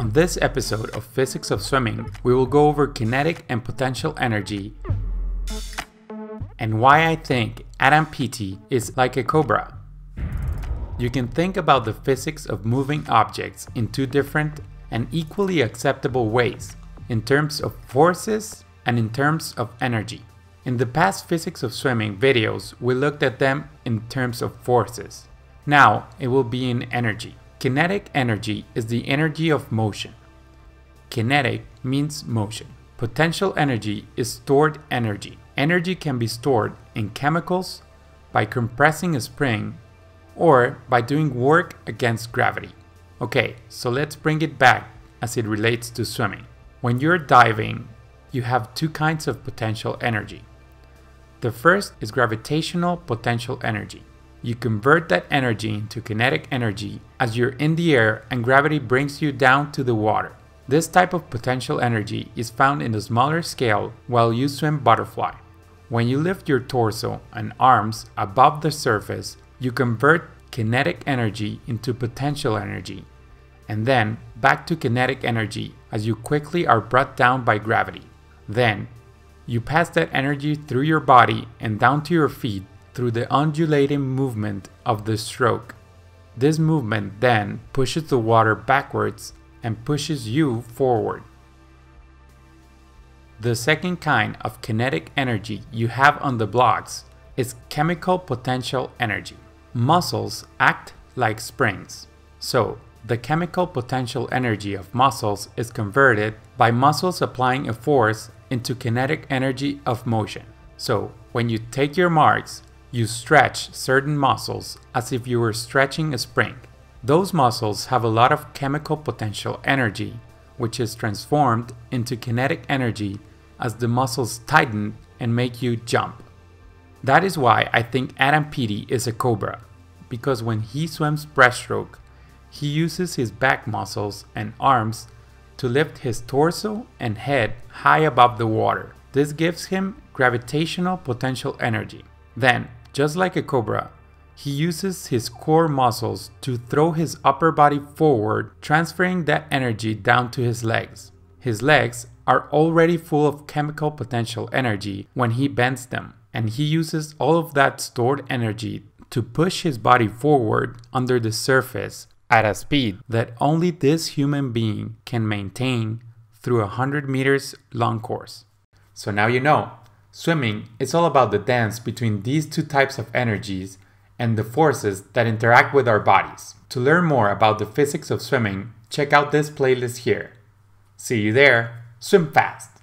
On this episode of Physics of Swimming, we will go over kinetic and potential energy and why I think Adam Peaty is like a cobra. You can think about the physics of moving objects in two different and equally acceptable ways, in terms of forces and in terms of energy. In the past Physics of Swimming videos, we looked at them in terms of forces. Now it will be in energy. Kinetic energy is the energy of motion. Kinetic means motion. Potential energy is stored energy. Energy can be stored in chemicals, by compressing a spring, or by doing work against gravity. Okay, so let's bring it back as it relates to swimming. When you're diving, you have two kinds of potential energy. The first is gravitational potential energy. You convert that energy into kinetic energy as you're in the air and gravity brings you down to the water. This type of potential energy is found in a smaller scale while you swim butterfly. When you lift your torso and arms above the surface, you convert kinetic energy into potential energy, and then back to kinetic energy as you quickly are brought down by gravity. Then, you pass that energy through your body and down to your feet through the undulating movement of the stroke. This movement then pushes the water backwards and pushes you forward. The second kind of kinetic energy you have on the blocks is chemical potential energy. Muscles act like springs. So, the chemical potential energy of muscles is converted by muscles applying a force into kinetic energy of motion. So, when you take your marks, you stretch certain muscles as if you were stretching a spring. Those muscles have a lot of chemical potential energy, which is transformed into kinetic energy as the muscles tighten and make you jump. That is why I think Adam Peaty is a cobra, because when he swims breaststroke, he uses his back muscles and arms to lift his torso and head high above the water. This gives him gravitational potential energy. Then, just like a cobra, he uses his core muscles to throw his upper body forward, transferring that energy down to his legs. His legs are already full of chemical potential energy when he bends them, and he uses all of that stored energy to push his body forward under the surface at a speed that only this human being can maintain through a 100 meters long course. So now you know, swimming is all about the dance between these two types of energies and the forces that interact with our bodies. To learn more about the physics of swimming, check out this playlist here. See you there. Swim fast.